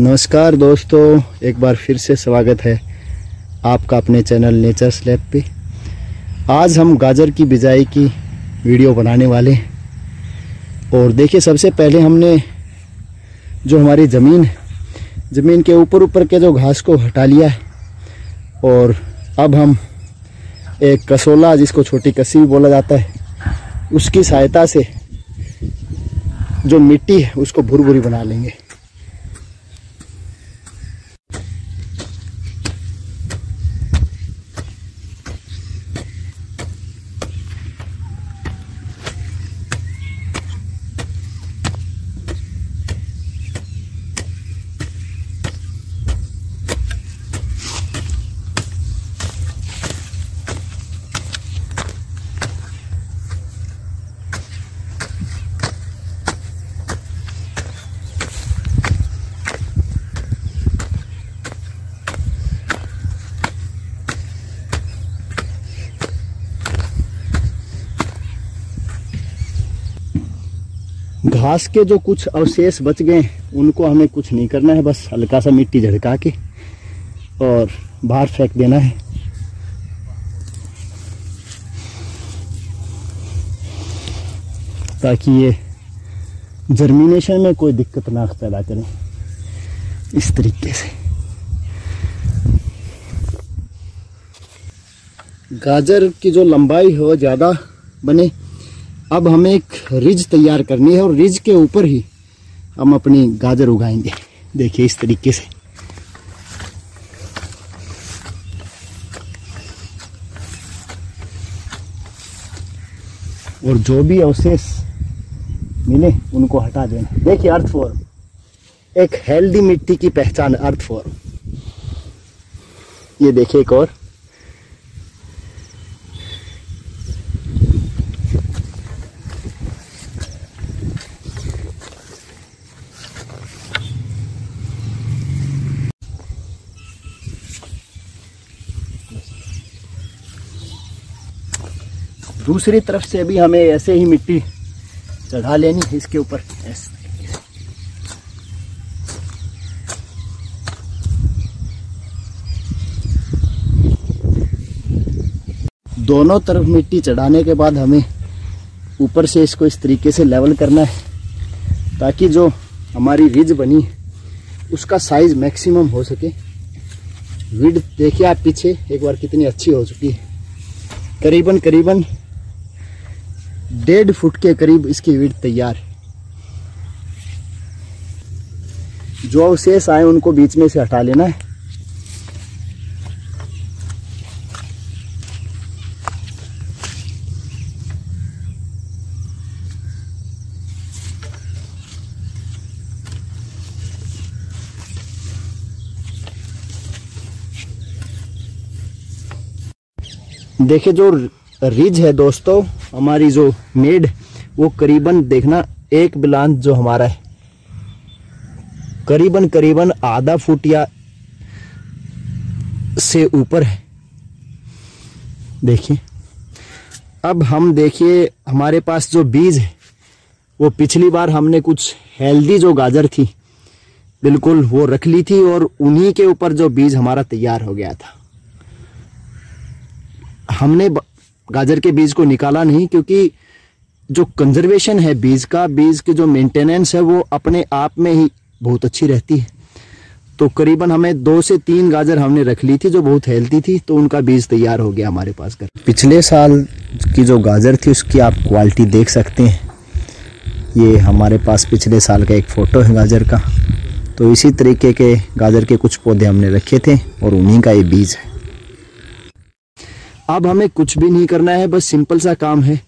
नमस्कार दोस्तों, एक बार फिर से स्वागत है आपका अपने चैनल नेचर स्लैब पे। आज हम गाजर की बिजाई की वीडियो बनाने वाले हैं। और देखिए, सबसे पहले हमने जो हमारी ज़मीन ज़मीन के ऊपर ऊपर के जो घास को हटा लिया है। और अब हम एक कसोला, जिसको छोटी कसी भी बोला जाता है, उसकी सहायता से जो मिट्टी है, उसको भुरभुरी बना लेंगे। घास के जो कुछ अवशेष बच गए उनको हमें कुछ नहीं करना है, बस हल्का सा मिट्टी झड़का के और बाहर फेंक देना है। ताकि ये जर्मिनेशन में कोई दिक्कत ना पैदा करें, इस तरीके से। गाजर की जो लंबाई हो, ज़्यादा बने अब हमें एक रिज तैयार करनी है और रिज के ऊपर ही हम अपनी गाजर उगाएँगे। देखिए इस तरीके से। और जो भी अवशेष मिले, उनको हटा देना। देखिए अर्थ फॉर्म एक हेल्दी मिट्टी की पहचान अर्थ फॉर्म ये देखिए एक और। दूसरी तरफ़ से भी हमें ऐसे ही मिट्टी चढ़ा लेनी है इसके ऊपर। दोनों तरफ़ मिट्टी चढ़ाने के बाद हमें ऊपर से इसको इस तरीके से लेवल करना है, ताकि जो हमारी रिज बनी, उसका साइज़ मैक्सिमम हो सके। विड देखिए आप पीछे, एक बार कितनी अच्छी हो चुकी है। करीबन करीबन डेढ़ फुट के करीब इसकी विड तैयार है। जो अवशेष आए उनको बीच में से हटा लेना है। देखिए जो रिज है दोस्तों, हमारी जो मेड, वो करीबन देखना एक बिलान जो हमारा है। करीबन करीबन आधा फुट या से ऊपर है। देखिए, अब हम देखिए, हमारे पास जो बीज है, वो पिछली बार हमने कुछ हेल्दी जो गाजर थी, बिल्कुल वो रख ली थी और उन्हीं के ऊपर जो बीज हमारा तैयार हो गया था। हमने गाजर के बीज को निकाला नहीं, क्योंकि जो कंजर्वेशन है बीज का, बीज की जो मेंटेनेंस है, वो अपने आप में ही बहुत अच्छी रहती है। तो करीबन हमें दो से तीन गाजर हमने रख ली थी, जो बहुत हेल्थी थी तो उनका बीज तैयार हो गया हमारे पास कर पिछले साल की जो गाजर थी, उसकी आप क्वालिटी देख सकते हैं। ये हमारे पास पिछले साल का एक फ़ोटो है गाजर का। तो इसी तरीके के गाजर के कुछ पौधे हमने रखे थे, और उन्हीं का ये बीज है। अब हमें कुछ भी नहीं करना है, बस सिंपल सा काम है।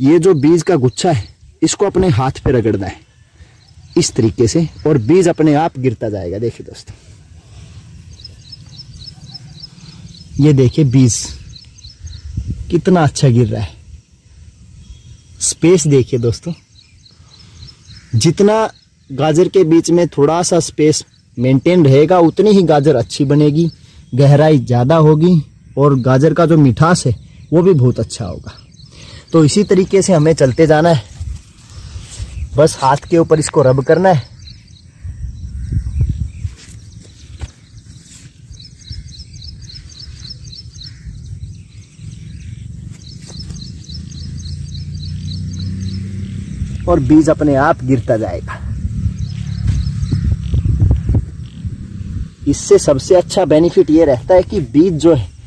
ये जो बीज का गुच्छा है, इसको अपने हाथ पे रगड़ना है। इस तरीके से, और बीज अपने आप गिरता जाएगा। देखिए दोस्तों। ये देखिए बीज। कितना अच्छा गिर रहा है। स्पेस देखिए दोस्तों। जितना गाजर के बीच में थोड़ा सा स्पेस मेंटेन रहेगा, उतनी ही गाजर अच्छी बनेगी, गहराई ज़्यादा होगी। और गाजर का जो मिठास है, वो भी बहुत अच्छा होगा। तो इसी तरीके से हमें चलते जाना है। बस हाथ के ऊपर इसको रब करना है। और बीज अपने आप गिरता जाएगा। इससे सबसे अच्छा बेनिफिट ये रहता है कि बीज जो है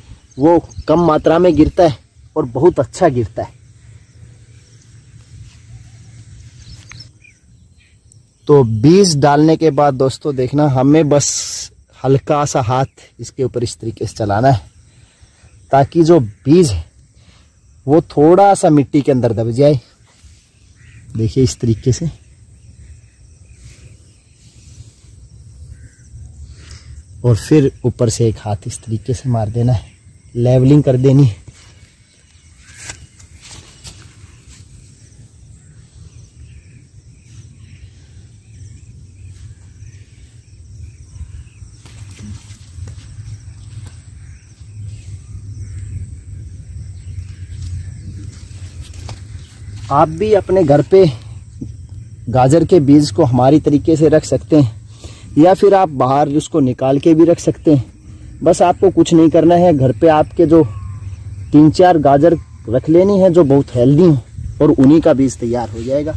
वो कम मात्रा में गिरता है और बहुत अच्छा गिरता है। तो बीज डालने के बाद दोस्तों देखना, हमें बस हल्का सा हाथ इसके ऊपर इस तरीके से चलाना है, ताकि जो बीज है, वो थोड़ा सा मिट्टी के अंदर दब जाए। देखिए इस तरीके से। और फिर ऊपर से एक हाथ इस तरीके से मार देना है। लेवलिंग कर देनी आप भी अपने घर पे गाजर के बीज को हमारी तरीके से रख सकते हैं, या फिर आप बाहर उसको निकाल के भी रख सकते हैं। बस आपको कुछ नहीं करना है। घर पे आपके जो तीन चार गाजर रख लेनी है, जो बहुत हेल्दी हो, और उन्हीं का बीज तैयार हो जाएगा।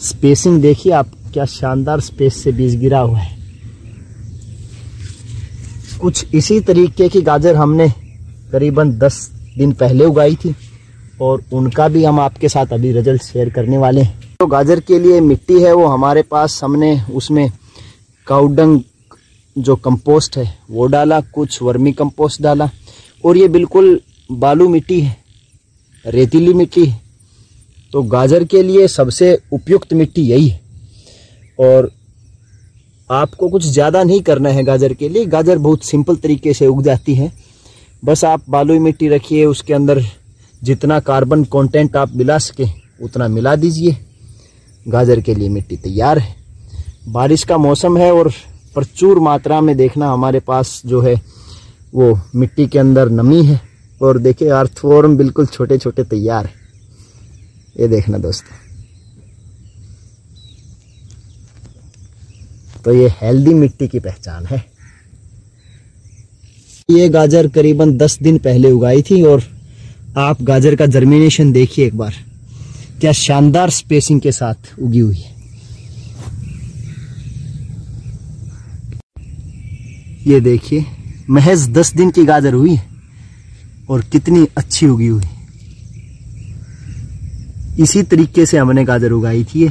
स्पेसिंग देखिए आप, क्या शानदार स्पेस से बीज गिरा हुआ है। कुछ इसी तरीके की गाजर हमने करीबन 10 दिन पहले उगाई थी, और उनका भी हम आपके साथ अभी रिज़ल्ट शेयर करने वाले हैं। तो गाजर के लिए मिट्टी है, वो हमारे पास हमने उसमें काउडंग जो कंपोस्ट है, वो डाला, कुछ वर्मी कंपोस्ट डाला। और ये बिल्कुल बालू मिट्टी है, रेतीली मिट्टी है। तो गाजर के लिए सबसे उपयुक्त मिट्टी यही है। और आपको कुछ ज़्यादा नहीं करना है गाजर के लिए। गाजर बहुत सिंपल तरीके से उग जाती है। बस आप बालू मिट्टी रखिए, उसके अंदर जितना कार्बन कंटेंट आप मिला सके, उतना मिला दीजिए। गाजर के लिए मिट्टी तैयार है। बारिश का मौसम है और प्रचुर मात्रा में देखना हमारे पास जो है, वो मिट्टी के अंदर नमी है। और देखिए अर्थवॉर्म बिल्कुल छोटे छोटे तैयार है। ये देखना दोस्तों। तो ये हेल्दी मिट्टी की पहचान है। ये गाजर करीबन 10 दिन पहले उगाई थी और आप गाजर का जर्मिनेशन देखिए एक बार। क्या शानदार स्पेसिंग के साथ उगी हुई है। ये देखिए, महज दस दिन की गाजर हुई है और कितनी अच्छी उगी हुई। इसी तरीके से हमने गाजर उगाई थी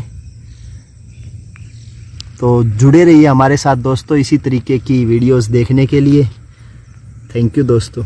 तो जुड़े रहिए हमारे साथ दोस्तों इसी तरीके की वीडियोस देखने के लिए। थैंक यू दोस्तों।